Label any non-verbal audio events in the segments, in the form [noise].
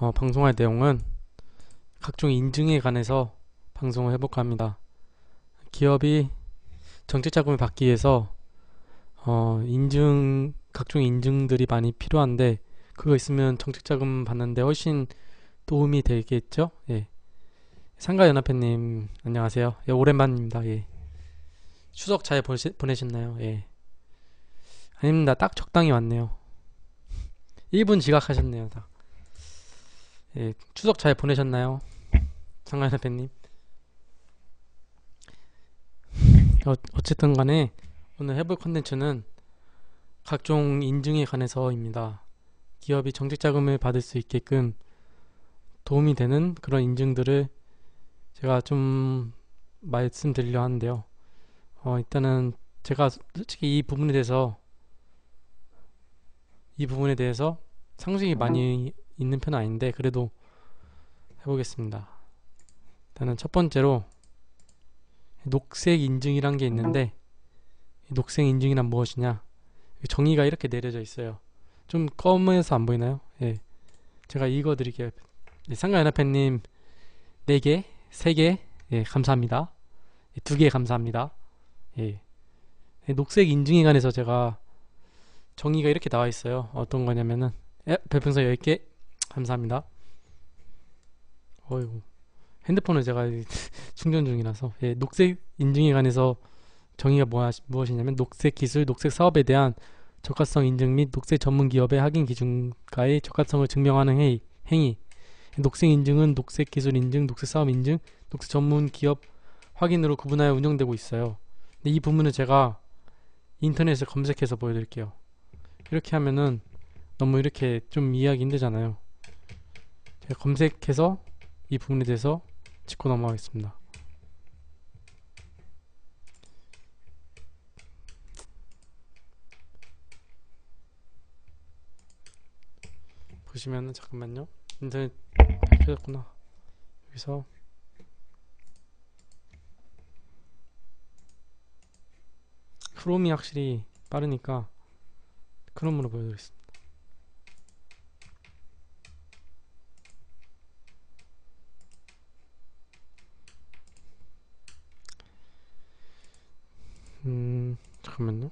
어, 방송할 내용은 각종 인증에 관해서 방송을 해볼까 합니다. 기업이 정책 자금을 받기 위해서 어, 인증 각종 인증들이 많이 필요한데 그거 있으면 정책 자금 받는데 훨씬 도움이 되겠죠? 예. 상가연합회님 안녕하세요. 예, 오랜만입니다. 예. 추석 잘 보시, 보내셨나요? 예. 아닙니다. 딱 적당히 왔네요. 1분 지각하셨네요. 딱. 예, 추석 잘 보내셨나요? 상가연합회님. 어, 어쨌든 간에 오늘 해볼 컨텐츠는 각종 인증에 관해서입니다. 기업이 정책 자금을 받을 수 있게끔 도움이 되는 그런 인증들을 제가 좀 말씀드리려 하는데요. 어, 일단은 제가 솔직히 이 부분에 대해서 이 부분에 대해서 상식이 많이 있는 편은 아닌데 그래도 해보겠습니다. 일단은 첫 번째로 녹색 인증이란 게 있는데 녹색 인증이란 무엇이냐 정의가 이렇게 내려져 있어요. 좀 검은해서 안 보이나요? 예. 제가 읽어 드릴게요. 예, 상가연합회님 4개, 3개, 예, 감사합니다. 예, 2개 감사합니다. 예. 예, 녹색 인증에 관해서 제가 정의가 이렇게 나와 있어요. 어떤 거냐면은 예, 별풍선 10개 감사합니다. 어이구 핸드폰을 제가 [laughs] 충전 중이라서 예, 녹색 인증에 관해서 정의가 무엇이냐면 녹색 기술, 녹색 사업에 대한 적합성 인증 및 녹색 전문 기업의 확인 기준과의 적합성을 증명하는 행위, 행위. 녹색 인증은 녹색 기술 인증, 녹색 사업 인증, 녹색 전문 기업 확인으로 구분하여 운영되고 있어요. 근데 이 부분을 제가 인터넷에 검색해서 보여드릴게요. 이렇게 하면은 너무 이렇게 좀 이해하기 힘들잖아요. 제가 검색해서 이 부분에 대해서 짚고 넘어가겠습니다. 보시면은 잠깐만요. 인터넷 켜졌구나. 여기서 크롬이 확실히 빠르니까 크롬으로 보여드리겠습니다. 음 잠깐만요.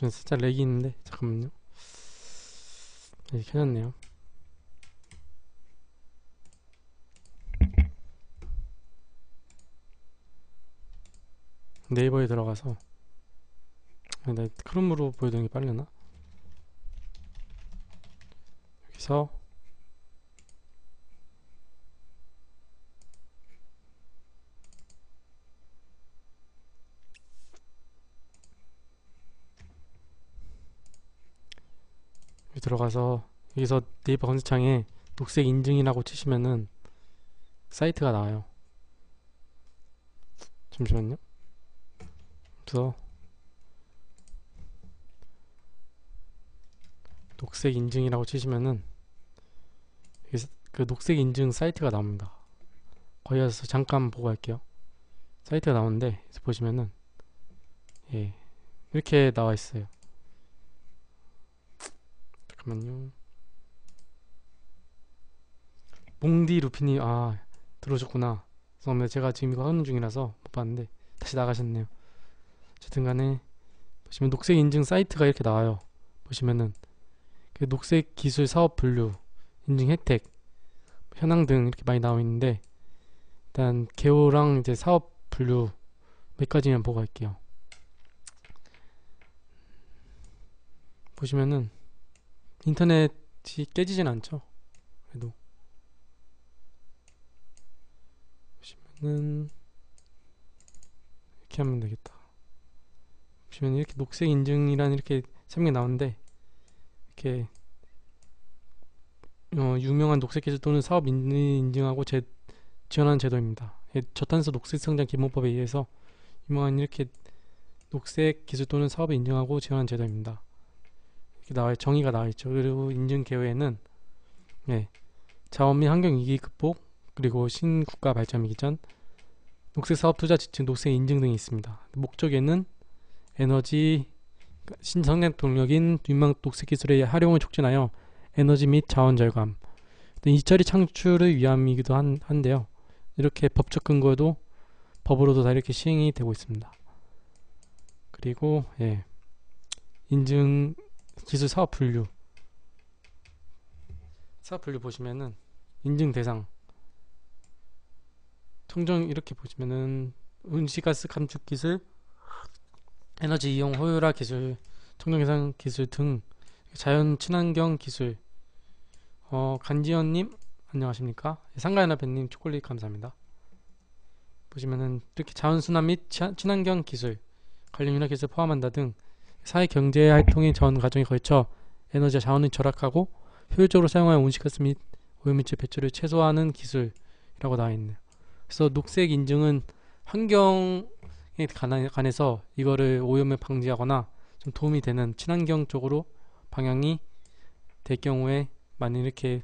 살짝 렉이 있는데 잠깐만요. 네, 켜졌네요. 네이버에 들어가서 아, 나 크롬으로 보여드리는 게 빠르려나? 여기서 들어가서 여기서 네이버 검색창에 녹색 인증이라고 치시면은 사이트가 나와요. 잠시만요. 그래서 녹색 인증이라고 치시면은 그 녹색 인증 사이트가 나옵니다. 거기 가서 잠깐 보고 갈게요. 사이트가 나오는데 보시면은 예 이렇게 나와 있어요. 잠깐만요. 몽디 루피님 아 들어오셨구나. 죄송합니다. 제가 지금 이거 하는 중이라서 못 봤는데 다시 나가셨네요. 어쨌든 간에 보시면 녹색 인증 사이트가 이렇게 나와요. 보시면은 그 녹색 기술 사업 분류, 인증 혜택, 현황 등 이렇게 많이 나와 있는데 일단 개호랑 이제 사업 분류 몇 가지만 보고 갈게요. 보시면은 인터넷이 깨지진 않죠. 그래도 보시면은 이렇게 하면 되겠다. 보시면 이렇게 녹색 인증이란 이렇게 설명이 나오는데 이렇게 어, 유명한 녹색 기술 또는 사업 인증하고 제, 지원하는 제도입니다. 예, 저탄소 녹색 성장 기본법에 의해서 유명한 이렇게 녹색 기술 또는 사업을 인증하고 지원하는 제도입니다. 나와 정의가 나와 있죠. 그리고 인증 개요에는 예, 자원 및 환경 위기 극복 그리고 신국가 발전 이전 녹색 사업 투자 지침 녹색 인증 등이 있습니다. 목적에는 에너지 신성장 동력인 유망 녹색 기술의 활용을 촉진하여 에너지 및 자원 절감, 일자리 창출을 위함이기도 한, 한데요. 이렇게 법적 근거도 법으로도 다 이렇게 시행이 되고 있습니다. 그리고 예. 인증 기술 사업 분류. 사업 분류 보시면은 인증 대상. 통정 이렇게 보시면은 온실가스 감축 기술 에너지 이용 호율화 기술 통정 계산 기술 등 자연 친환경 기술. 어 간지연님 안녕하십니까? 상가연합회님 초콜릿 감사합니다. 보시면은 이렇게 자원순환 및 치- 친환경 기술 관련 윤화 기술 포함한다 등 사회 경제 활동의 전 과정에 걸쳐 에너지와 자원을 절약하고 효율적으로 사용하여 온실가스 및 오염물질 배출을 최소화하는 기술이라고 나와 있네요. 그래서 녹색 인증은 환경에 관해서 이거를 오염을 방지하거나 좀 도움이 되는 친환경 쪽으로 방향이 될 경우에 많이 이렇게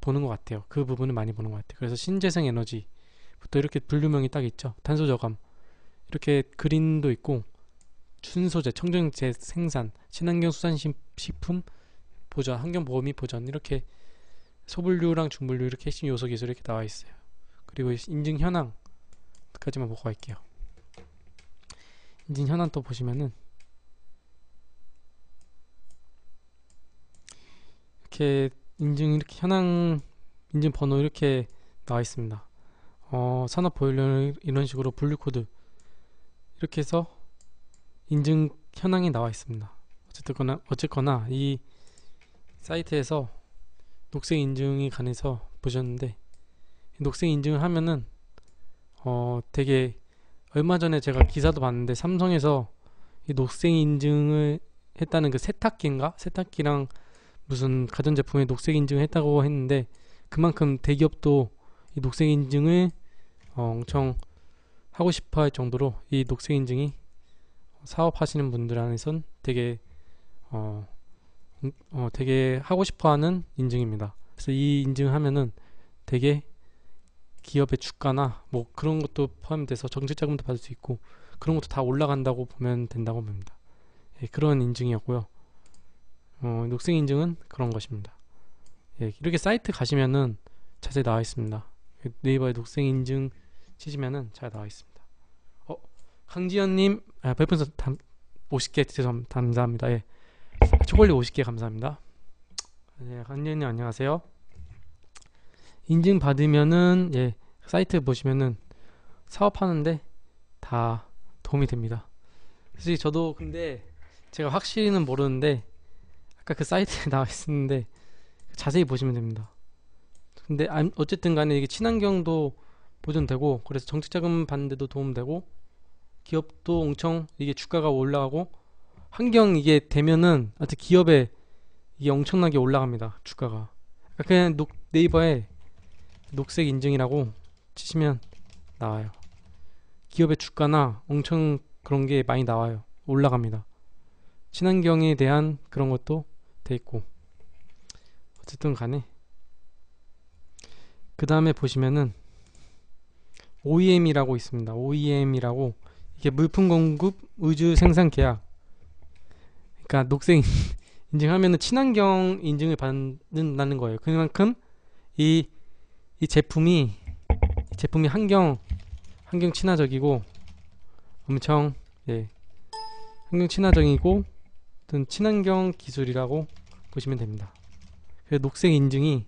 보는 것 같아요. 그 부분을 많이 보는 것 같아요. 그래서 신재생 에너지부터 이렇게 분류명이 딱 있죠. 탄소 저감 이렇게 그린도 있고 순소재, 청정제 생산, 친환경 수산식품 보전, 환경보호 및 보전 이렇게 소분류랑 중분류 이렇게 핵심 요소 기술 이렇게 나와 있어요. 그리고 인증 현황까지만 보고 갈게요. 인증 현황 또 보시면은 이렇게 인증 이렇게 현황 인증 번호 이렇게 나와 있습니다. 어, 산업 보일러 이런 식으로 분류 코드 이렇게 해서 인증 현황이 나와 있습니다. 어쨌거나 어쨌거나 이 사이트에서 녹색 인증이 관해서 보셨는데 녹색 인증을 하면은 어 되게 얼마 전에 제가 기사도 봤는데 삼성에서 이 녹색 인증을 했다는 그 세탁기인가 세탁기랑 무슨 가전제품에 녹색 인증을 했다고 했는데 그만큼 대기업도 이 녹색 인증을 어, 엄청 하고 싶어 할 정도로 이 녹색 인증이 사업하시는 분들 안에선 되게 어, 음, 어 되게 하고 싶어하는 인증입니다. 그래서 이 인증하면은 되게 기업의 주가나 뭐 그런 것도 포함돼서 정책 자금도 받을 수 있고 그런 것도 다 올라간다고 보면 된다고 봅니다. 예, 그런 인증이었고요. 어, 녹색 인증은 그런 것입니다. 예, 이렇게 사이트 가시면은 자세히 나와 있습니다. 네이버에 녹색 인증 치시면은 잘 나와 있습니다. 어, 강지현님, 아, 별풍선 50개 죄송 감사합니다. 예. 초콜릿 50개 감사합니다. 네, 강지현님 안녕하세요. 인증 받으면은 예 사이트 보시면은 사업하는데 다 도움이 됩니다. 솔직히 저도 근데 제가 확실히는 모르는데 아까 그 사이트에 [laughs] 나와 있었는데 자세히 보시면 됩니다. 근데 안- 어쨌든 간에 이게 친환경도 보존되고 그래서 정책 자금 받는데도 도움되고 기업도 엄청 이게 주가가 올라가고 환경 이게 되면은 하여튼 기업에 이게 엄청나게 올라갑니다 주가가. 그러니까 그냥 녹, 네이버에 녹색 인증이라고 치시면 나와요. 기업의 주가나 엄청 그런 게 많이 나와요. 올라갑니다. 친환경에 대한 그런 것도 돼 있고. 어쨌든 간에. 그 다음에 보시면은 OEM이라고 있습니다. OEM이라고 이게 물품 공급 의주 생산 계약. 그러니까 녹색 [laughs] 인증하면은 친환경 인증을 받는다는 거예요. 그만큼 이, 이 제품이 이 제품이 환경 환경 친화적이고 엄청 예 환경 친화적이고 어떤 친환경 기술이라고 보시면 됩니다. 그래서 녹색 인증이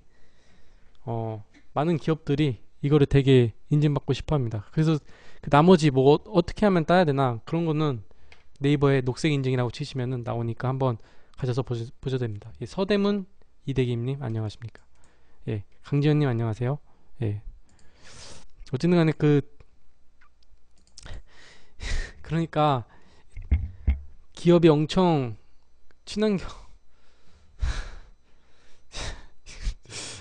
어 많은 기업들이 이거를 되게 인증받고 싶어 합니다. 그래서 그 나머지 뭐 어, 어떻게 하면 따야 되나 그런 거는 네이버에 녹색 인증이라고 치시면은 나오니까 한번 가셔서 보셔, 보셔도 됩니다. 예, 서대문 이대기님 안녕하십니까? 예, 강지현님 안녕하세요. 예. 어쨌든 간에 그 [laughs] 그러니까 기업이 엄청 친환경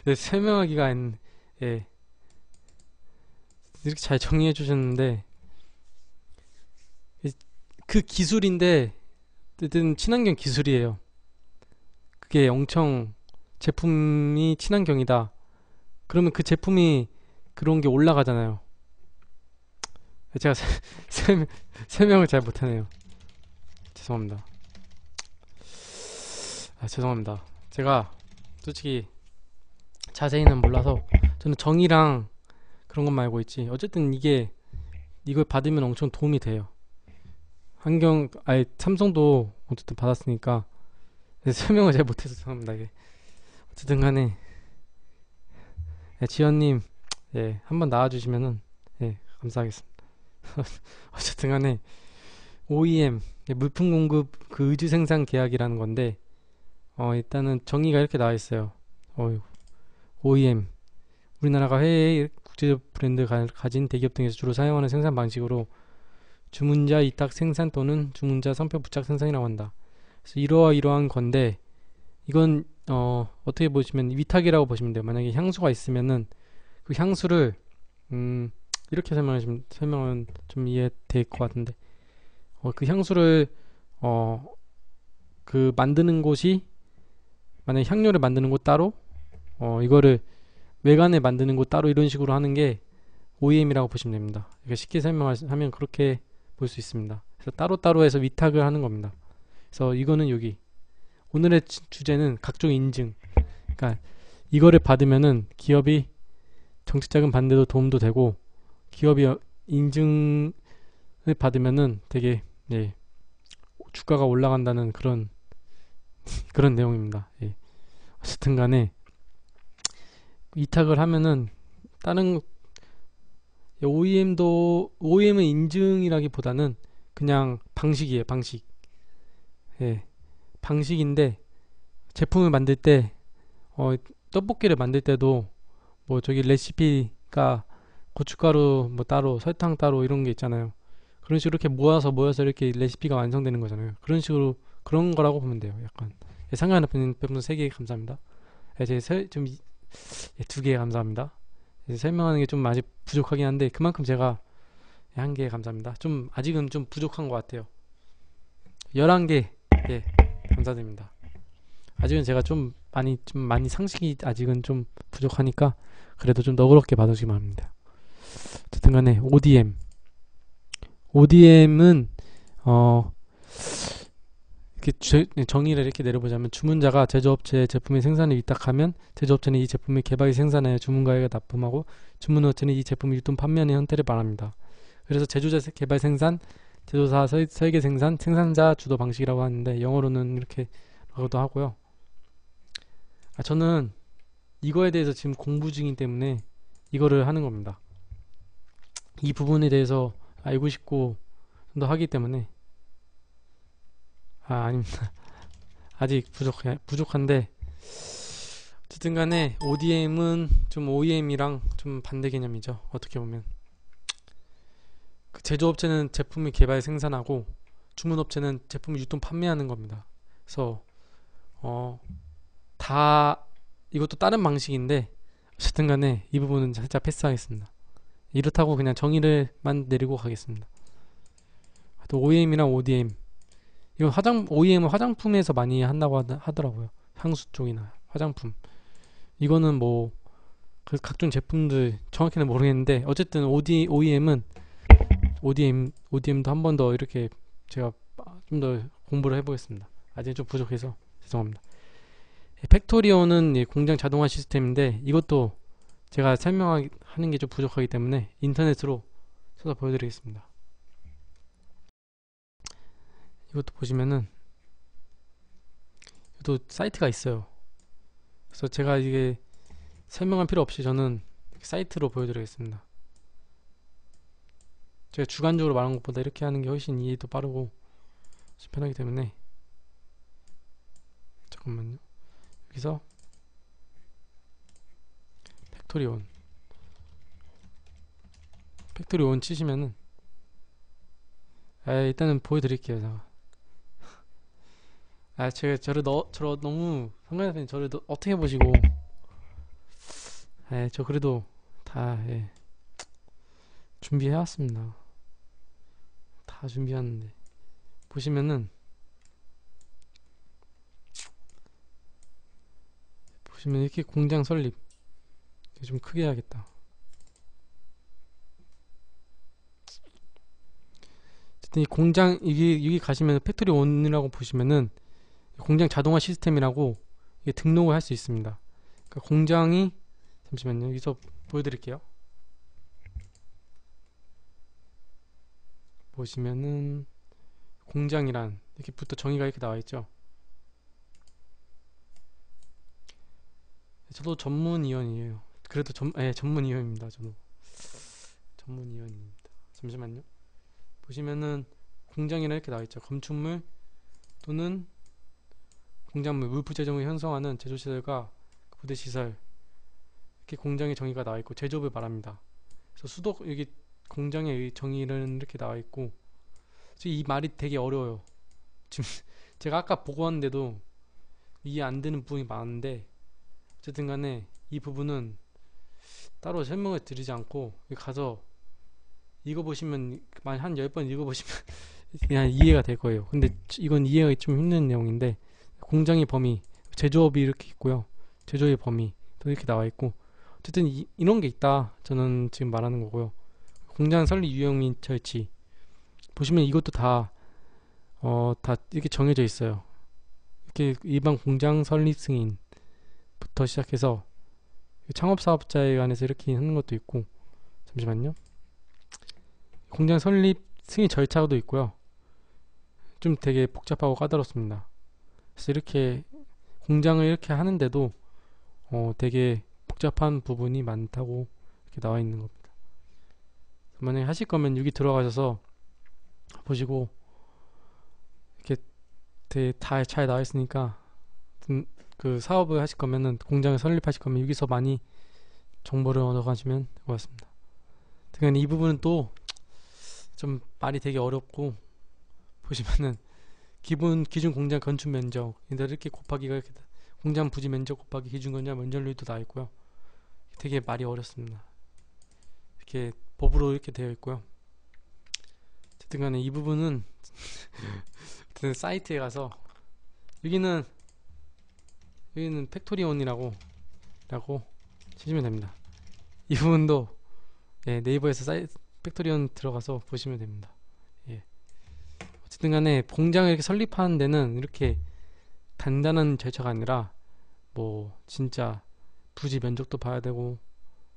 네, [laughs] 설명하기가 안, 예. 이렇게 잘 정리해 주셨는데, 이- 그 기술인데, 어쨌든 친환경 기술이에요. 그게 엄청 제품이 친환경이다. 그러면 그 제품이 그런 게 올라가잖아요. 제가 세- [laughs] 설명, 설명을 잘 못하네요. 죄송합니다. 아, 죄송합니다. 제가 솔직히 자세히는 몰라서 저는 정의랑 그런 것만 알고 있지. 어쨌든 이게 이걸 받으면 엄청 도움이 돼요. 환경 아예 삼성도 어쨌든 받았으니까 [laughs] 설명을 잘 못해서 죄송합니다. 이게 어쨌든 간에 예, 지연님 예, 한번 나와주시면은 예, 감사하겠습니다. [laughs] 어쨌든 간에 OEM 예, 물품 공급 그 의주 생산 계약이라는 건데 어, 일단은 정의가 이렇게 나와 있어요. 어, OEM 우리나라가 해외 국제 브랜드 가, 가진 대기업 등에서 주로 사용하는 생산 방식으로 주문자 위탁 생산 또는 주문자 상표 부착 생산이라고 한다. 그래서 이러하 이러한 건데 이건 어, 어떻게 보시면 위탁이라고 보시면 돼요. 만약에 향수가 있으면은 그 향수를 음, 이렇게 설명하시면 설명은 좀 이해될 것 같은데 어, 그 향수를 어, 그 만드는 곳이 만약에 향료를 만드는 곳 따로 어, 이거를 외관에 만드는 곳 따로 이런 식으로 하는 게 OEM이라고 보시면 됩니다. 이렇게 쉽게 설명하면 그렇게 볼 수 있습니다. 그래서 따로따로 해서 위탁을 하는 겁니다. 그래서 이거는 여기 오늘의 주제는 각종 인증. 그러니까 이거를 받으면은 기업이 정책자금 받는데도 도움도 되고 기업이 인증을 받으면은 되게 예, 주가가 올라간다는 그런 [laughs] 그런 내용입니다. 예. 어쨌든 간에 이탁을 하면은 다른 OEM도 OEM은 인증이라기보다는 그냥 방식이에요. 방식. 예. 방식인데 제품을 만들 때 어, 떡볶이를 만들 때도 뭐 저기 레시피가 고춧가루 뭐 따로 설탕 따로 이런 게 있잖아요. 그런 식으로 이렇게 모아서 모여서 이렇게 레시피가 완성되는 거잖아요. 그런 식으로 그런 거라고 보면 돼요. 약간 예, 상관없는 별풍선 3개 감사합니다. 예, 제좀 예, 두개 감사합니다. 설명하는 게 좀 아직 부족하긴 한데 그만큼 제가 한 개 감사합니다. 좀 아직은 좀 부족한 것 같아요. 11개 예 감사드립니다. 아직은 제가 좀 많이 좀 많이 상식이 아직은 좀 부족하니까 그래도 좀 너그럽게 받으시기 바랍니다. 어쨌든 간에 ODM ODM은 어 정의를 이렇게 내려보자면 주문자가 제조업체에 제품의 생산을 위탁하면 제조업체는 이 제품의 개발이 생산하여 주문가에게 납품하고 주문업체는 이 제품을 유통 판매하는 형태를 말합니다. 그래서 제조자 개발 생산, 제조사 설, 설계 생산, 생산자 주도 방식이라고 하는데 영어로는 이렇게라고도 하고요. 아, 저는 이거에 대해서 지금 공부 중이기 때문에 이거를 하는 겁니다. 이 부분에 대해서 알고 싶고 좀 더 하기 때문에 아, 아닙니다. [laughs] 아직 부족, 부족한데, 어쨌든 간에 ODM은 좀 OEM이랑 좀 반대 개념이죠. 어떻게 보면. 그 제조업체는 제품을 개발 생산하고, 주문업체는 제품을 유통 판매하는 겁니다. 그래서, 어, 다, 이것도 다른 방식인데, 어쨌든 간에 이 부분은 살짝 패스하겠습니다. 이렇다고 그냥 정의를만 내리고 가겠습니다. 또 OEM이랑 ODM, 이건 화장 OEM은 화장품에서 많이 한다고 하더라고요. 향수 쪽이나 화장품. 이거는 뭐 그 각종 제품들 정확히는 모르겠는데 어쨌든 OD, OEM은 ODM ODM도 한 번 더 이렇게 제가 좀 더 공부를 해보겠습니다. 아직 좀 부족해서 죄송합니다. 팩토리오는 공장 자동화 시스템인데 이것도 제가 설명하는 게 좀 부족하기 때문에 인터넷으로 찾아 보여드리겠습니다. 이것도 보시면은 또 사이트가 있어요. 그래서 제가 이게 설명할 필요 없이 저는 사이트로 보여드리겠습니다. 제가 주관적으로 말한 것보다 이렇게 하는 게 훨씬 이해도 빠르고 편하기 때문에 잠깐만요. 여기서 팩토리 온 팩토리 온 치시면은 아, 일단은 보여드릴게요. 제가. 아 제가 저를 너 저를 너무 성관님 저를 너, 어떻게 보시고. 에저 그래도 다 예, 준비해 왔습니다. 다 준비했는데. 보시면은. 보시면 이렇게 공장 설립. 좀 크게 해야겠다. 어쨌든 이 공장 여기 여기 가시면 팩토리 온이라고 보시면은 공장 자동화 시스템이라고 등록을 할 수 있습니다. 그러니까 공장이 잠시만요. 여기서 보여드릴게요. 보시면은 공장이란 이렇게부터 정의가 이렇게 나와 있죠. 저도 전문위원이에요. 그래도 전, 예, 전문위원입니다. 저도 전문위원입니다. 잠시만요. 보시면은 공장이란 이렇게 나와 있죠. 건축물 또는 공작물, 물부재정을 형성하는 제조시설과 부대시설 이렇게 공장의 정의가 나와 있고 제조업을 말합니다. 그래서 수도 여기 공장의 정의는 이렇게 나와 있고 이 말이 되게 어려워요. 지금 [laughs] 제가 아까 보고 왔는데도 이해 안 되는 부분이 많은데 어쨌든 간에 이 부분은 따로 설명을 드리지 않고 가서 읽어보시면 한 10번 읽어보시면 그냥 이해가 될 거예요. 근데 이건 이해가 좀 힘든 내용인데 공장의 범위, 제조업이 이렇게 있고요. 제조의 범위 또 이렇게 나와 있고 어쨌든 이, 이런 게 있다. 저는 지금 말하는 거고요. 공장 설립 유형 및 절치 보시면 이것도 다 어, 다 이렇게 정해져 있어요. 이렇게 일반 공장 설립 승인부터 시작해서 창업 사업자에 관해서 이렇게 하는 것도 있고 잠시만요. 공장 설립 승인 절차도 있고요. 좀 되게 복잡하고 까다롭습니다. 그래서 이렇게 공장을 이렇게 하는데도 어, 되게 복잡한 부분이 많다고 이렇게 나와 있는 겁니다. 만약에 하실 거면 여기 들어가셔서 보시고 이렇게 되게 다 잘 나와 있으니까 음, 그 사업을 하실 거면은 공장을 설립하실 거면 여기서 많이 정보를 얻어가시면 될 것 같습니다. 그러니까 이 부분은 또 좀 말이 되게 어렵고 보시면은 기본 기준 공장 건축 면적 이렇게 곱하기가 이렇게 공장 부지 면적 곱하기 기준 건장 면적률도 나와 있고요. 되게 말이 어렵습니다. 이렇게 법으로 이렇게 되어 있고요. 어쨌든 간에 이 부분은 [laughs] 사이트에 가서 여기는 여기는 팩토리온이라고 라고 치시면 됩니다. 이 부분도 예, 네이버에서 사이 팩토리온 들어가서 보시면 됩니다. 어쨌든 간에 공장을 이렇게 설립하는 데는 이렇게 간단한 절차가 아니라 뭐 진짜 부지 면적도 봐야 되고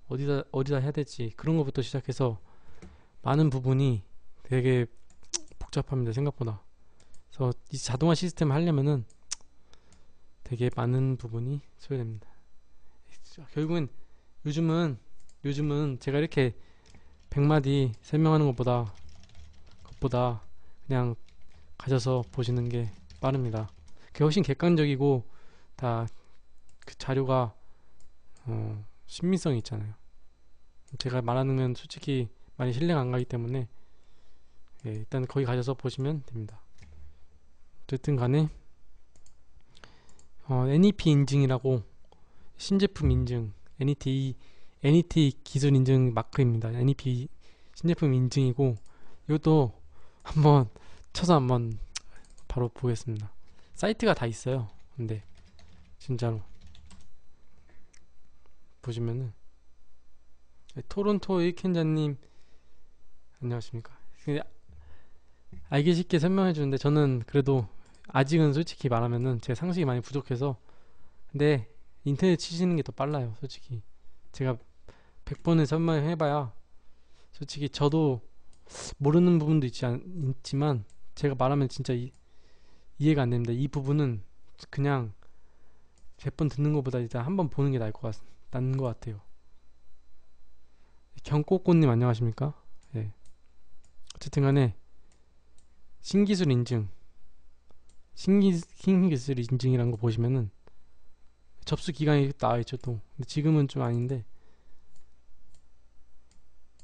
어디다 어디다 해야 될지 그런 것부터 시작해서 많은 부분이 되게 복잡합니다 생각보다. 그래서 이 자동화 시스템 하려면은 되게 많은 부분이 소요됩니다. 결국엔 요즘은 요즘은 제가 이렇게 100마디 설명하는 것보다 것보다 그냥 가셔서 보시는 게 빠릅니다. 그게 훨씬 객관적이고 다 그 자료가 어, 신빙성이 있잖아요. 제가 말하는 건 솔직히 많이 신뢰가 안 가기 때문에 예, 일단 거기 가셔서 보시면 됩니다. 어쨌든 간에 어, NEP 인증이라고 신제품 인증 NET NET 기술 인증 마크입니다. NEP 신제품 인증이고 이것도 한번 쳐서 한번 바로 보겠습니다. 사이트가 다 있어요. 근데 진짜로 보시면은 토론토 이켄자님 안녕하십니까? 알기 쉽게 설명해 주는데 저는 그래도 아직은 솔직히 말하면은 제 상식이 많이 부족해서 근데 인터넷 치시는 게 더 빨라요 솔직히 제가 100번을 설명해 봐야 솔직히 저도 모르는 부분도 있지 않, 있지만 제가 말하면 진짜 이, 이해가 안 됩니다. 이 부분은 그냥 100번 듣는 것보다 일단 한번 보는 게 나을 것, 같, 나은 것 같아요. 경꽃꽃님 안녕하십니까? 예. 어쨌든 간에 신기술 인증 신기, 신기술 인증이라는 거 보시면은 접수 기간이 나와 있죠 또 근데 지금은 좀 아닌데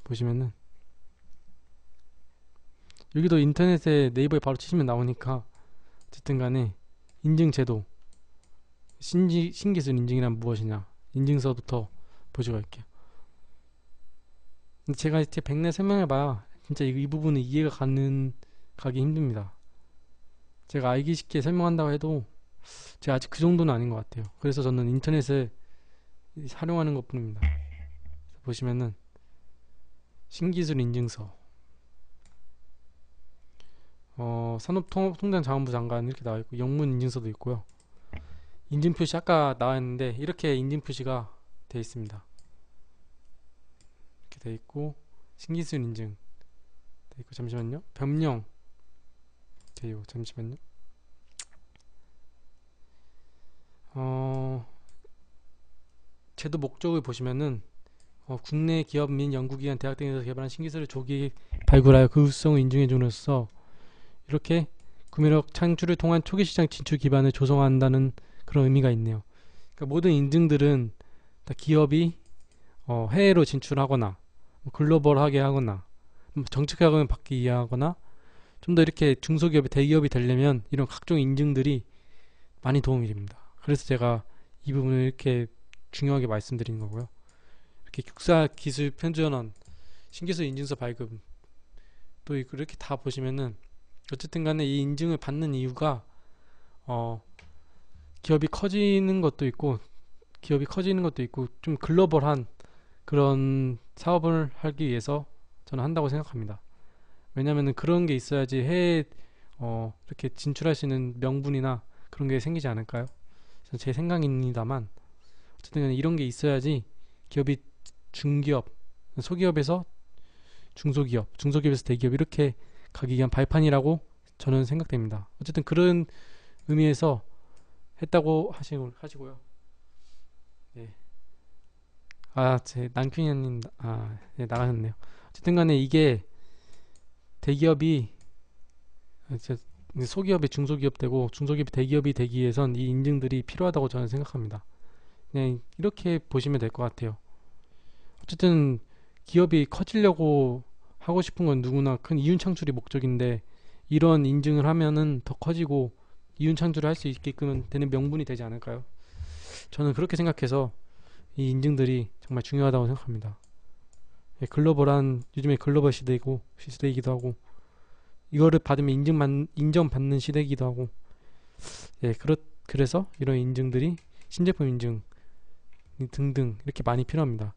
보시면은 여기도 인터넷에 네이버에 바로 치시면 나오니까 어쨌든 간에 인증 제도 신지, 신기술 인증이란 무엇이냐 인증서부터 보시고 할게요. 제가 이제 백내 설명해봐야 진짜 이, 이 부분은 이해가 가는 가기 힘듭니다. 제가 알기 쉽게 설명한다고 해도 제가 아직 그 정도는 아닌 것 같아요. 그래서 저는 인터넷을 활용하는 것 뿐입니다. 보시면은 신기술 인증서 어, 산업통상자원부 장관 이렇게 나와 있고 영문 인증서도 있고요. 인증 표시 아까 나왔는데 이렇게 인증 표시가 되어 있습니다. 이렇게 돼 있고 신기술 인증 돼 있고 잠시만요. 변명 돼요. 잠시만요. 어 제도 목적을 보시면은 어, 국내 기업 및 연구기관 대학 등에서 개발한 신기술을 조기 발굴하여 그 우수성을 인증해 줌으로써 이렇게 구매력 창출을 통한 초기 시장 진출 기반을 조성한다는 그런 의미가 있네요. 그러니까 모든 인증들은 다 기업이 어, 해외로 진출하거나 뭐 글로벌하게 하거나 뭐 정책학을 받기 위하거나 좀 더 이렇게 중소기업이 대기업이 되려면 이런 각종 인증들이 많이 도움이 됩니다. 그래서 제가 이 부분을 이렇게 중요하게 말씀드리는 거고요. 이렇게 국사 기술 편지원원 신기술 인증서 발급 또 이렇게 다 보시면은 어쨌든 간에 이 인증을 받는 이유가 어 기업이 커지는 것도 있고 기업이 커지는 것도 있고 좀 글로벌한 그런 사업을 하기 위해서 저는 한다고 생각합니다. 왜냐하면 그런 게 있어야지 해외 어 이렇게 진출할 수 있는 명분이나 그런 게 생기지 않을까요? 제 생각입니다만 어쨌든 간에 이런 게 있어야지 기업이 중기업, 소기업에서 중소기업, 중소기업에서 대기업 이렇게 가기 위한 발판이라고 저는 생각됩니다. 어쨌든 그런 의미에서 했다고 하시고, 하시고요. 네. 아, 제 난퀸이님 아, 네, 나가셨네요. 어쨌든 간에 이게 대기업이 소기업이 중소기업 되고 중소기업이 대기업이 되기 위해선 이 인증들이 필요하다고 저는 생각합니다. 그냥 이렇게 보시면 될 것 같아요. 어쨌든 기업이 커지려고 하고 싶은 건 누구나 큰 이윤 창출이 목적인데 이런 인증을 하면은 더 커지고 이윤 창출을 할 수 있게끔 되는 명분이 되지 않을까요? 저는 그렇게 생각해서 이 인증들이 정말 중요하다고 생각합니다. 예, 글로벌한 요즘에 글로벌 시대이고 시대이기도 하고 이거를 받으면 인증만 인정받는 시대이기도 하고 예 그렇 그래서 이런 인증들이 신제품 인증 등등 이렇게 많이 필요합니다.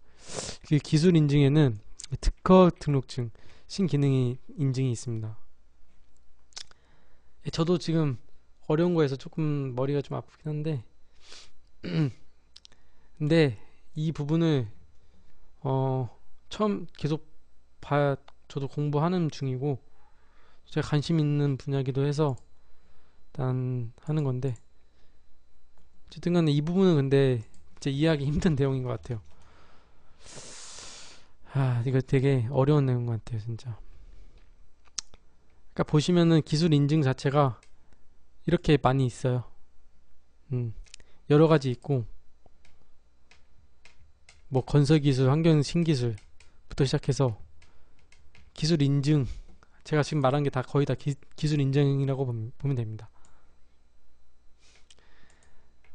그 기술 인증에는 특허 등록증, 신기능이 인증이 있습니다. 예, 저도 지금 어려운 거에서 조금 머리가 좀 아프긴 한데, [clears throat] 근데 이 부분을 어 처음 계속 봐 저도 공부하는 중이고 제가 관심 있는 분야기도 해서 일단 하는 건데 어쨌든 간에 이 부분은 근데 제 이해하기 [laughs] 힘든 내용인 것 같아요. 아, 이거 되게 어려운 내용 것 같아요, 진짜. 그러니까 보시면은 기술 인증 자체가 이렇게 많이 있어요. 음, 여러 가지 있고, 뭐 건설 기술, 환경 신기술부터 시작해서 기술 인증, 제가 지금 말한 게 다 거의 다 기, 술 인증이라고 보면 됩니다.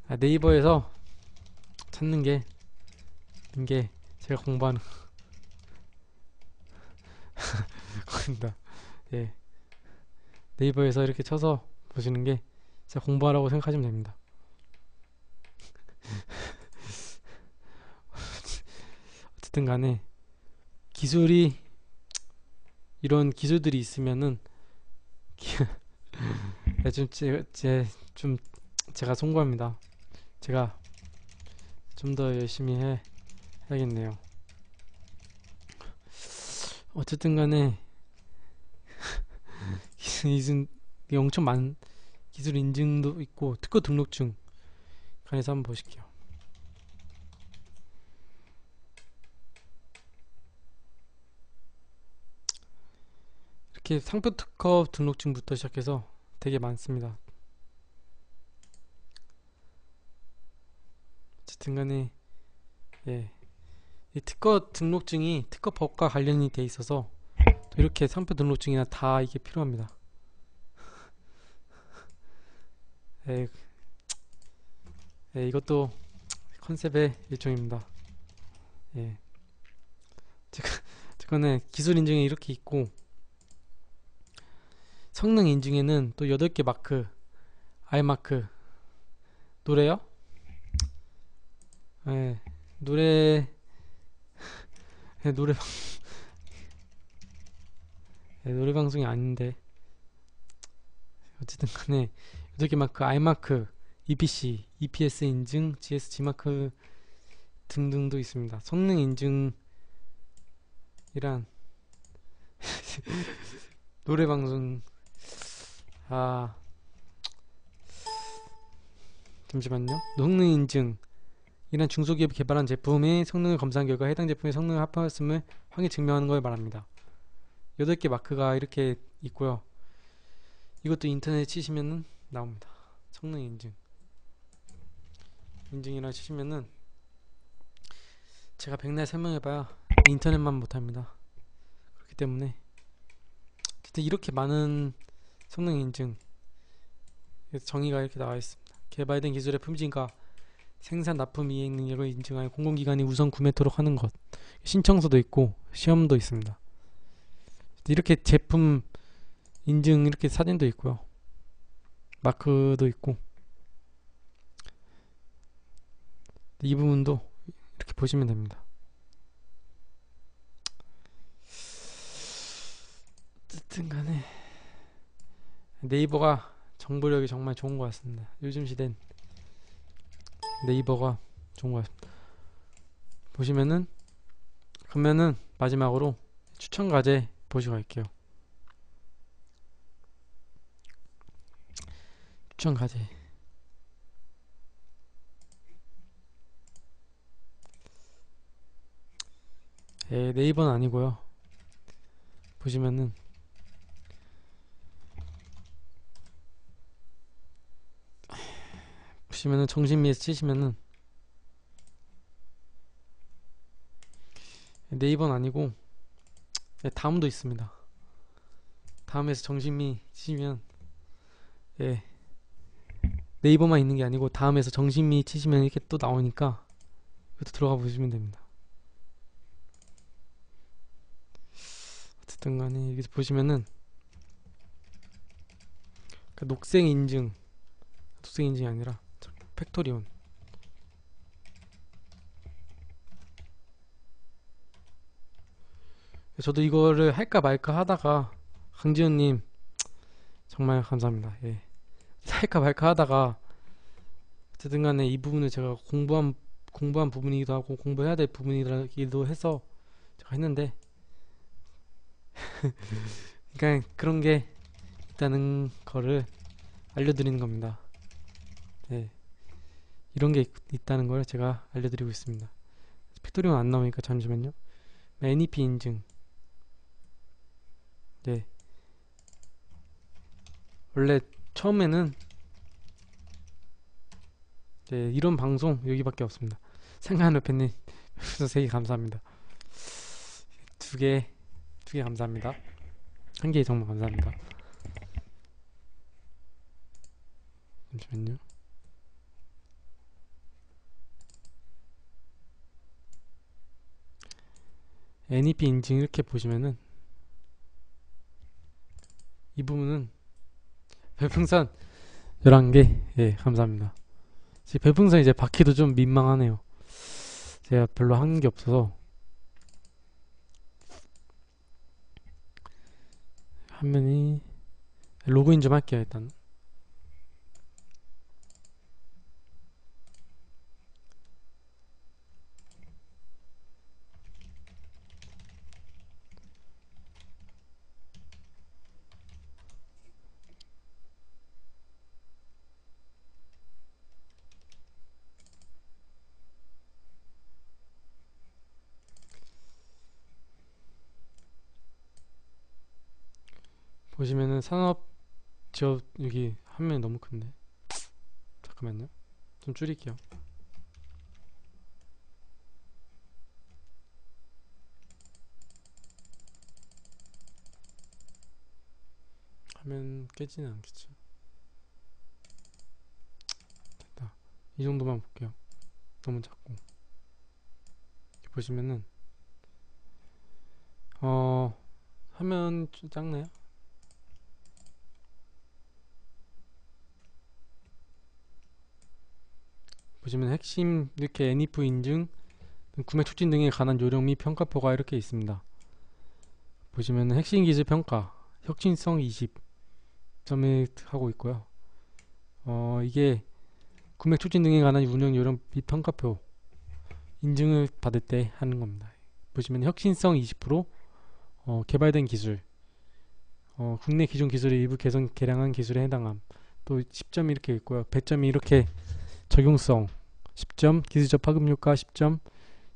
아, 네이버에서 찾는 게, 이게 제가 공부하는 겁니다. 예. 네이버에서 이렇게 쳐서 보시는 게 진짜 공부하라고 생각하시면 됩니다. [laughs] 어쨌든 간에 기술이 이런 기술들이 있으면은 [laughs] 좀 제, 제, 좀 제가 송구합니다. 제가 좀 더 열심히 해 해야겠네요. 어쨌든 간에 기술 엄청 많은 기술 인증도 있고 특허 등록증 관해서 한번 보실게요. 이렇게 상표 특허 등록증부터 시작해서 되게 많습니다. 어쨌든 간에 예. 이 특허 등록증이 특허법과 관련이 돼 있어서 이렇게 상표 등록증이나 다 이게 필요합니다. 에, 에, 예, 이것도 컨셉의 일종입니다. 예. 제가, 기술 인증에 이렇게 있고 성능 인증에는 또 8개 마크 I 마크 노래요? 예, 노래 네, 노래방 네, 노래방송이 아닌데 어쨌든 간에 이렇게 막그 i마크, EPC, EPS 인증, GS, G마크 등등도 있습니다. 성능 인증 [laughs] 노래 방송 아 잠시만요. 성능 인증 이란 중소기업이 개발한 제품의 성능을 검사한 결과 해당 제품의 성능을 합하였음을 확인 증명하는 걸 말합니다. 8개 마크가 이렇게 있고요. 이것도 인터넷에 치시면은 나옵니다. 성능 인증. 인증이라 치시면은 제가 백날 설명해봐야 인터넷만 못합니다. 그렇기 때문에 진짜 이렇게 많은 성능 인증 정의가 이렇게 나와 있습니다. 개발된 기술의 품질과 생산 납품 이행 능력을 인증하여 공공기관이 우선 구매토록 하는 것 신청서도 있고 시험도 있습니다. 이렇게 제품 인증 이렇게 사진도 있고요. 마크도 있고 이 부분도 이렇게 보시면 됩니다. 어쨌든 간에 네이버가 정보력이 정말 좋은 것 같습니다. 요즘 시대는 네이버가 좋은 것 같습니다. 보시면은 그러면은 마지막으로 추천 과제 보시고 갈게요. 추천 과제 예, 네이버는 아니고요. 보시면은 보시면은 정신미에서 치시면은 네이버는 아니고 예, 다음도 있습니다. 다음에서 정신미 치시면 예 네이버만 있는 게 아니고 다음에서 정신미 치시면 이렇게 또 나오니까 이것도 들어가 보시면 됩니다. 어쨌든 간에 여기서 보시면은 그 녹색 인증 녹색 인증이 아니라 팩토리온 저도 이거를 할까 말까 하다가 강지현님 정말 감사합니다. 예. 할까 말까 하다가 어쨌든 간에 이 부분을 제가 공부한 공부한 부분이기도 하고 공부해야 될 부분이기도 해서 제가 했는데 [laughs] 그러니까 그런 게 있다는 거를 알려드리는 겁니다. 네. 이런 게 있, 다는 걸 제가 알려드리고 있습니다. 팩토리온 안 나오니까 잠시만요. NEP 인증. 네. 원래 처음에는 네, 이런 방송 여기밖에 없습니다. 생각하는 팬님 세개 감사합니다. 두 개, 두 개 감사합니다. 한 개 정말 감사합니다. 잠시만요. NEP 인증 이렇게 보시면은 이 부분은 별풍선 11개. 예 감사합니다. 별풍선 이제 받기도 좀 민망하네요. 제가 별로 한게 없어서. 화면이 로그인 좀 할게요 일단 보시면은 산업 지역 여기 화면이 너무 큰데. 잠깐만요. 좀 줄일게요. 화면 깨지는 않겠죠? 됐다. 이 정도만 볼게요. 너무 작고. 보시면은 어 화면 좀 작나요? 보시면 핵심 이렇게 NF 인증 구매 촉진 등에 관한 요령 및 평가표가 이렇게 있습니다. 보시면 핵심 기술 평가 혁신성 20점을 하고 있고요. 어, 이게 구매 촉진 등에 관한 운영 요령 및 평가표 인증을 받을 때 하는 겁니다. 보시면 혁신성 20% 어, 개발된 기술, 어, 국내 기존 기술의 일부 개선 개량한 기술에 해당함. 또 10점이 이렇게 있고요. 100점이 이렇게 적용성 10점, 기술적 파급 효과 10점,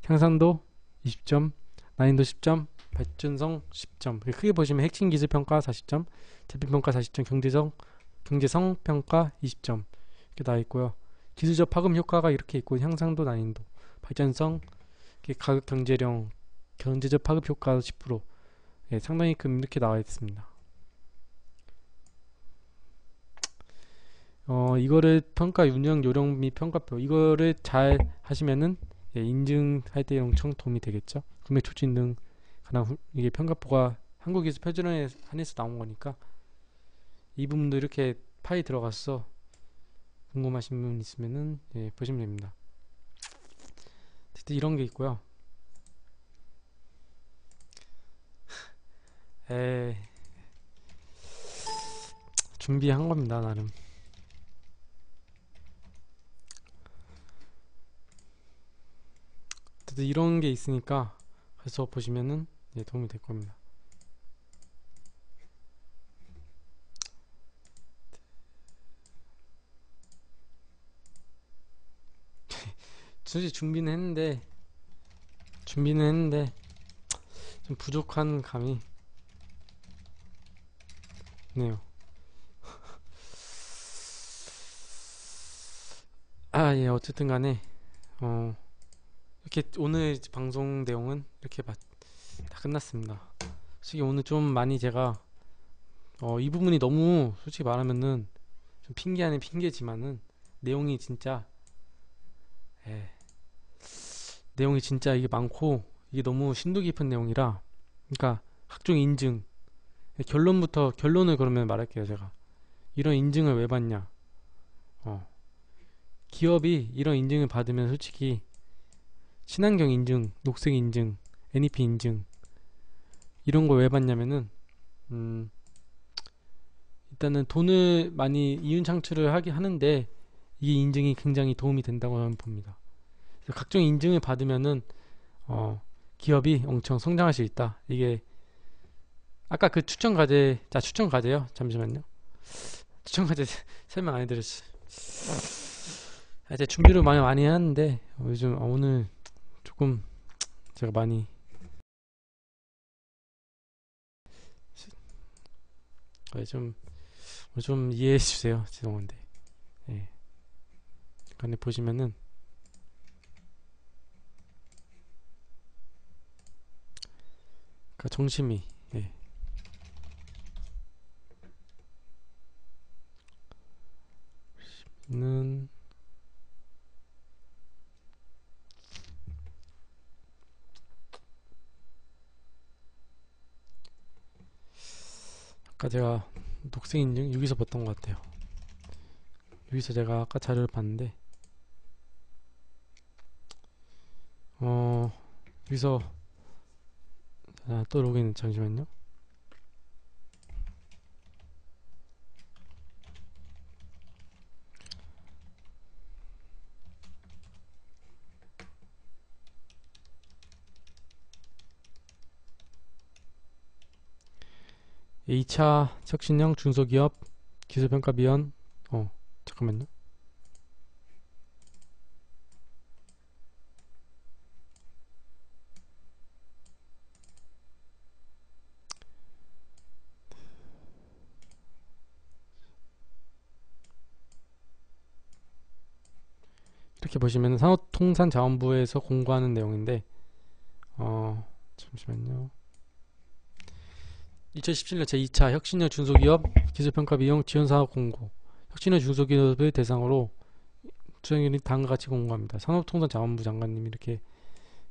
향상도 20점, 난이도 10점, 발전성 10점. 크게 보시면 핵심 기술 평가 40점, 제품 평가 40점, 경제성 경제성 평가 20점 이렇게 나와 있고요. 기술적 파급 효과가 이렇게 있고 향상도 난이도, 발전성, 가격 경제력, 경제적 파급 효과 10%. 예, 상당히 금 이렇게 나와 있습니다. 어, 이거를 평가 운영 요령 및 평가표 이거를 잘 하시면은 예, 인증할 때 엄청 도움이 되겠죠. 금액 촉진 등 가장 후, 이게 평가표가 한국에서 표준화에 한해서 나온 거니까 이 부분도 이렇게 파일 들어가서 궁금하신 분 있으면은 예, 보시면 됩니다. 이런 게 있고요. [laughs] 에 준비한 겁니다 나름. 어쨌든 이런 게 있으니까 가서 보시면은 예, 도움이 될 겁니다. [laughs] 솔직히 준비는 했는데 준비는 했는데 좀 부족한 감이 네요. [laughs] 아, 예, 어쨌든 간에, 어, 이렇게 오늘 방송 내용은 이렇게 다 끝났습니다. 솔직히 오늘 좀 많이 제가, 어, 이 부분이 너무 솔직히 말하면은 좀 핑계 아닌 핑계지만은 내용이 진짜, 예, 내용이 진짜 이게 많고 이게 너무 심도 깊은 내용이라, 그러니까 학종 인증, 결론부터 결론을 그러면 말할게요 제가 이런 인증을 왜 받냐 어 기업이 이런 인증을 받으면 솔직히 친환경 인증 녹색 인증 NEP 인증 이런 걸왜 받냐면은 음 일단은 돈을 많이 이윤 창출을 하게 하는데 이 인증이 굉장히 도움이 된다고 저는 봅니다. 각종 인증을 받으면은 어 기업이 엄청 성장할 수 있다. 이게 아까 그 추천 과제 자 추천 과제요? 잠시만요. 추천 과제 [laughs] 설명 안 해드렸어. 아, 이제 준비를 많이 많이 하는데 어, 요즘 어, 오늘 조금 제가 많이 어, 좀, 좀 이해해 주세요. [laughs] 죄송한데. 예. 간에 보시면은, 그 정심이, 예. 는 아까 제가 녹색 인증 여기서 봤던 것 같아요. 여기서 제가 아까 자료를 봤는데 어 여기서 자, 또 로그인 잠시만요. 2차 혁신형 중소기업 기술평가위원 어 잠깐만요. 이렇게 보시면 산업통상자원부에서 공고하는 내용인데 어 잠시만요 2017년 제2차 혁신형 중소기업 기술평가 비용 지원사업 공고 혁신형 중소기업을 대상으로 수행률이 다음과 같이 공고합니다. 산업통상자원부 장관님이 이렇게,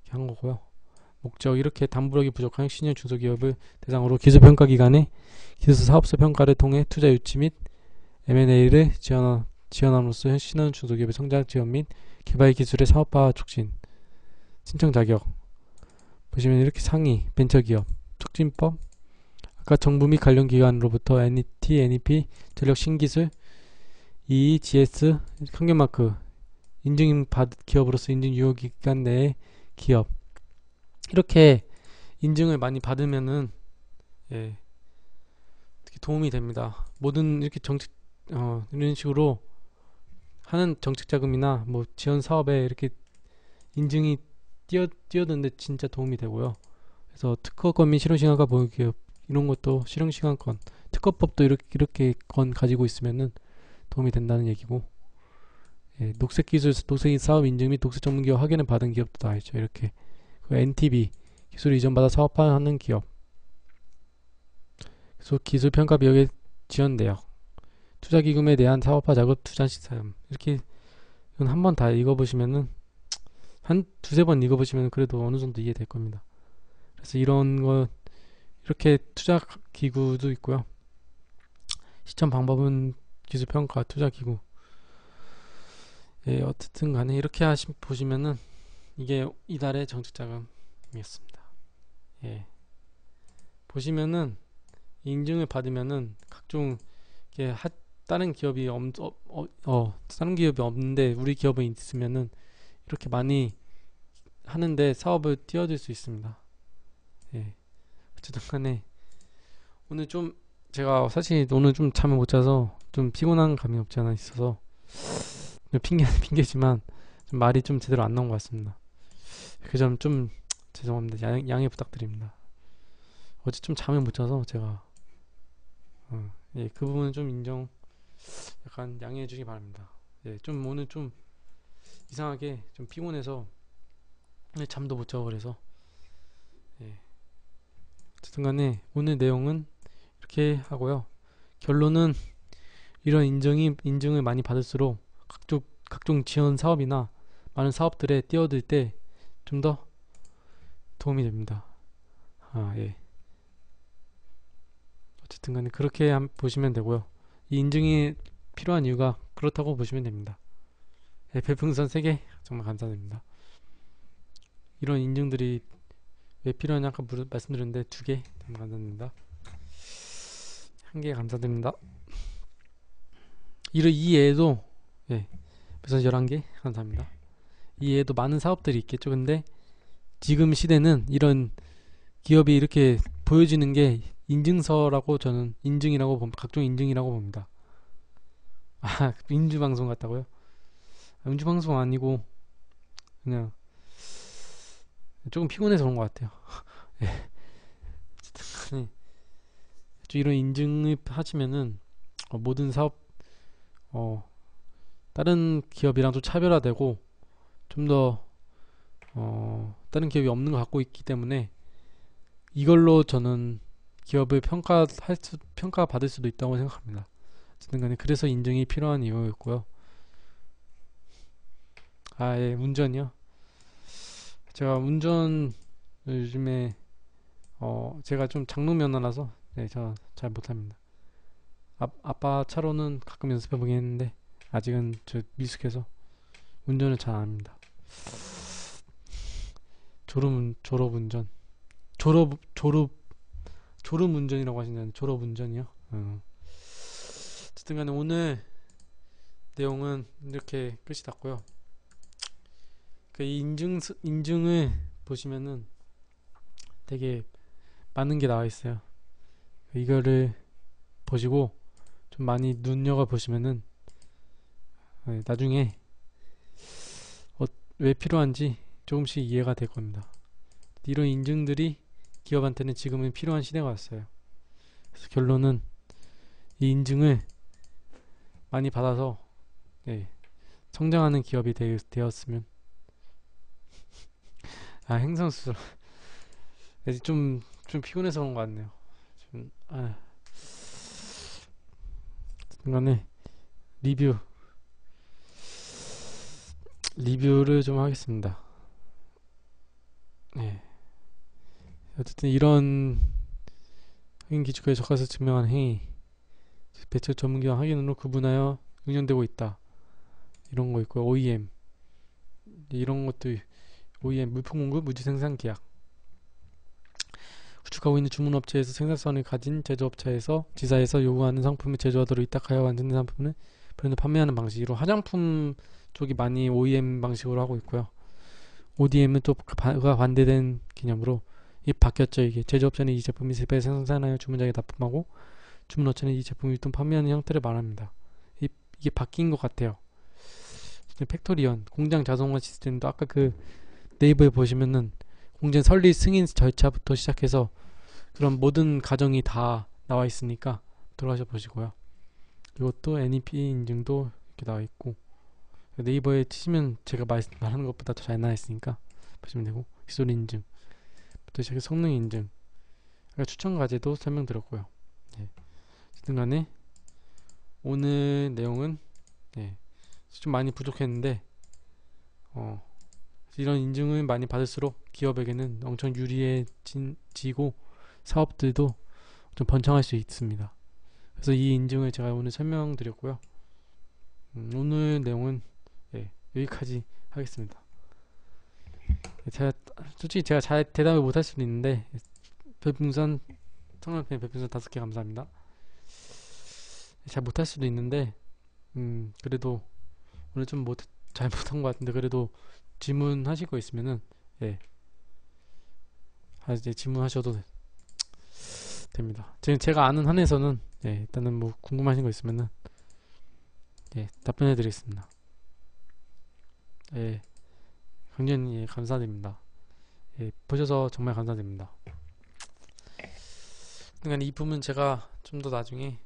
한 거고요. 목적 이렇게 담보력이 부족한 혁신형 중소기업을 대상으로 기술평가 기관의 기술 사업소 평가를 통해 투자 유치 및 M&A를 지원, 지원함으로써 혁신형 중소기업의 성장 지원 및 개발 기술의 사업화 촉진 신청 자격 보시면 이렇게 상위 벤처기업 촉진법 각 정부 및 관련 기관으로부터 NET, NEP, 전력 신기술, EGS, 환경마크 인증 받 기업으로서 인증 유효 기간 내에 기업 이렇게 인증을 많이 받으면은 예, 도움이 됩니다. 모든 이렇게 정책 어, 이런 식으로 하는 정책 자금이나 뭐 지원 사업에 이렇게 인증이 뛰어 뛰어드는데 진짜 도움이 되고요. 그래서 특허권 및 실용시간과 보기업 이런 것도 실용시간권 특허법도 이렇게 이렇게 건 가지고 있으면은 도움이 된다는 얘기고 예, 녹색 기술 녹색 사업 인증 및 녹색 전문 기업 확인을 받은 기업도 다 있죠. 이렇게 그 NTB 기술 이전 받아 사업화하는 기업 그래서 기술 평가 비용에 지원돼요. 투자 기금에 대한 사업화 작업 투자 시스템 이렇게 이건 한 번 다 읽어보시면은 한 두세 번 읽어보시면 그래도 어느 정도 이해될 겁니다. 그래서 이런 거 이렇게 투자 기구도 있고요. 시청 방법은 기술 평가 투자 기구. 예, 어쨌든 간에 이렇게 하시 보시면은 이게 이달의 정책 자금이었습니다. 예. 보시면은 인증을 받으면은 각종 이게 하, 다른 기업이 없, 어, 어, 어, 다른 기업이 없는데 우리 기업은 있으면은 이렇게 많이 하는데 사업을 뛰어들 수 있습니다. 예. 어쨌든 간에 오늘 좀 제가 사실 오늘 좀 잠을 못 자서 좀 피곤한 감이 없지 않아 있어서 핑계 [laughs] 핑계지만 좀 말이 좀 제대로 안 나온 것 같습니다. 그 점 좀 죄송합니다. 양, 양해 부탁드립니다. 어제 좀 잠을 못 자서 제가 어, 예, 그 부분은 좀 인정 약간 양해해 주시기 바랍니다. 예, 좀 오늘 좀 이상하게 좀 피곤해서 잠도 못 자고 그래서 예. 어쨌든 간에 오늘 내용은 이렇게 하고요. 결론은 이런 인정이 인증을 많이 받을수록 각종 각종 지원 사업이나 많은 사업들에 뛰어들 때 좀 더 도움이 됩니다. 아, 예. 어쨌든 간에 그렇게 보시면 되고요. 이 인증이 필요한 이유가 그렇다고 보시면 됩니다. 예, 별풍선 3개 정말 감사드립니다. 이런 인증들이 왜 필요하냐 아까 말씀드렸는데 두 개 감사드립니다. 한 개 감사드립니다. 이를 이 외에도 예, 그래서 11개 감사합니다. 이 외에도 많은 사업들이 있겠죠. 근데 지금 시대는 이런 기업이 이렇게 보여지는 게 인증서라고 저는 인증이라고 봅, 각종 인증이라고 봅니다. 아, [laughs] 민주방송 같다고요? 아, 민주방송 아니고 그냥 조금 피곤해서 그런 것 같아요. [laughs] 예. 어쨌든 이런 인증을 하시면은 어, 모든 사업 어 다른 기업이랑 좀 차별화되고 좀더 어, 다른 기업이 없는 거 갖고 있기 때문에 이걸로 저는 기업을 평가할 수, 평가 받을 수도 있다고 생각합니다. 어쨌든 간에 그래서 인증이 필요한 이유였고요. 아, 예, 운전이요. 제가 운전 요즘에 어 제가 좀 장롱 면허라서 네, 저 잘 못합니다. 아, 아빠 차로는 가끔 연습해 보긴 했는데 아직은 저 미숙해서 운전을 잘 안 합니다. 졸음 졸업 운전 졸업 졸업 졸음 운전이라고 하시는 졸업 운전이요. 어. 어쨌든 간에 오늘 내용은 이렇게 끝이 났고요. 그 인증 인증을 보시면은 되게 많은 게 나와 있어요. 이거를 보시고 좀 많이 눈여겨 보시면은 네, 나중에 어, 왜 필요한지 조금씩 이해가 될 겁니다. 이런 인증들이 기업한테는 지금은 필요한 시대가 왔어요. 그래서 결론은 이 인증을 많이 받아서 네, 성장하는 기업이 되, 되었으면 아 행성 수술. [laughs] 좀, 좀 피곤해서 그런 것 같네요. 좀, 아. 중간에 리뷰. 리뷰를 좀 하겠습니다. 네. 어쨌든 이런 확인 기축에 적합해서 증명한 행위 배척 전문기관 확인으로 구분하여 응용되고 있다. 이런 거 있고요. OEM 이런 것도 OEM 물품 공급 무지 생산 계약 구축하고 있는 주문업체에서 생산성을 가진 제조업체에서 지사에서 요구하는 상품을 제조하도록 위탁하여 완성된 상품을 브랜드 판매하는 방식으로 화장품 쪽이 많이 OEM 방식으로 하고 있고요. ODM은 또 그가 반대된 개념으로 이 바뀌었죠. 이게 제조업자는 이 제품을 개발 생산하여 주문자에게 납품하고 주문업체는 이 제품을 유통 판매하는 형태를 말합니다. 이, 이게 바뀐 것 같아요. 팩토리온 공장 자동화 시스템도 아까 그 네이버에 보시면은 공장 설립 승인 절차부터 시작해서 그런 모든 과정이 다 나와 있으니까 들어가셔 보시고요. 이것도 NEP 인증도 이렇게 나와 있고 네이버에 치시면 제가 말, 말하는 것보다 더 잘 나와 있으니까 보시면 되고 기술 인증 부터 시작해 성능 인증 그러니까 추천 과제도 설명드렸고요. 예. 어쨌든 간에 오늘 내용은 예. 좀 많이 부족했는데 어, 이런 인증을 많이 받을수록 기업에게는 엄청 유리해지고 사업들도 좀 번창할 수 있습니다. 그래서 이 인증을 제가 오늘 설명드렸고요. 음, 오늘 내용은 예, 여기까지 하겠습니다. 제가 솔직히 제가 잘 대답을 못할 수도 있는데 별풍선 청량팬 별풍선 다섯 개 감사합니다. 잘 못할 수도 있는데 음 그래도 오늘 좀 못 잘 못한 것 같은데 그래도 질문하실 거 있으면은 예 아, 이제 질문하셔도 됩니다. 지금 제가 아는 한에서는 예 일단은 뭐 궁금하신 거 있으면은 예 답변해 드리겠습니다. 예 강연이 예, 감사드립니다. 예 보셔서 정말 감사드립니다. 그러니까 이 부분 제가 좀 더 나중에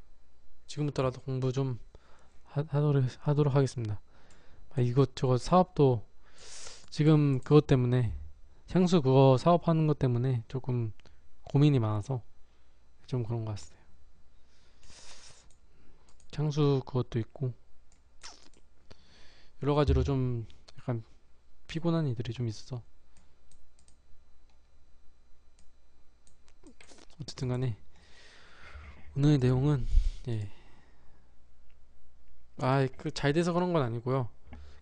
지금부터라도 공부 좀 하, 하도록, 하도록 하겠습니다. 아, 이것저것 사업도 지금 그것 때문에 향수 그거 사업하는 것 때문에 조금 고민이 많아서 좀 그런 것 같아요. 향수 그것도 있고 여러 가지로 좀 약간 피곤한 일들이 좀 있어서 어쨌든 간에 오늘 내용은 예. 아, 그 잘 돼서 그런 건 아니고요.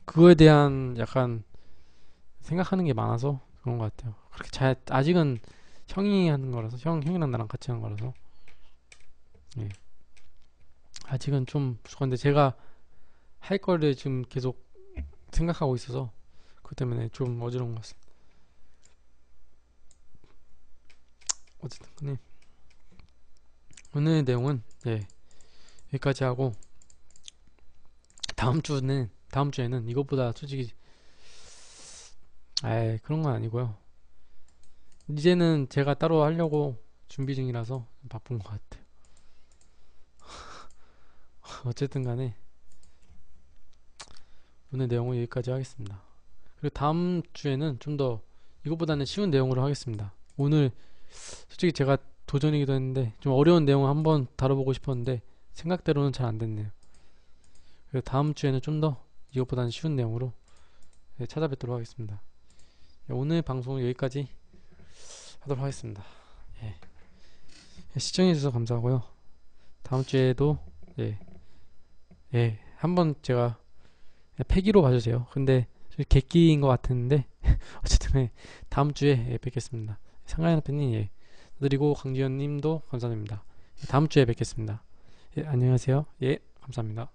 그거에 대한 약간 생각하는 게 많아서 그런 것 같아요. 그렇게 잘 아직은 형이 하는 거라서 형 형이랑 나랑 같이 하는 거라서 예. 아직은 좀 부족한데 제가 할 거를 지금 계속 생각하고 있어서 그 때문에 좀 어지러운 것 같습니다. 어쨌든 간에 오늘 내용은 예 여기까지 하고 다음 주는 다음 주에는 이것보다 솔직히 아 그런 건 아니고요. 이제는 제가 따로 하려고 준비 중이라서 바쁜 것 같아요. [laughs] 어쨌든 간에 오늘 내용은 여기까지 하겠습니다. 그리고 다음 주에는 좀 더 이것보다는 쉬운 내용으로 하겠습니다. 오늘 솔직히 제가 도전이기도 했는데 좀 어려운 내용을 한번 다뤄보고 싶었는데 생각대로는 잘 안 됐네요. 그래서 다음 주에는 좀 더 이것보다는 쉬운 내용으로 네, 찾아뵙도록 하겠습니다. 네, 오늘 방송은 여기까지 하도록 하겠습니다. 예. 시청해주셔서 감사하고요. 다음 주에도 예, 예, 한번 제가 폐기로 봐주세요. 근데 객기인 것 같았는데 [laughs] 어쨌든 다음 주에 예, 뵙겠습니다. 상가연 대표님 예. 그리고 강지현님도 감사드립니다. 다음 주에 뵙겠습니다. 예, 안녕하세요. 예, 감사합니다.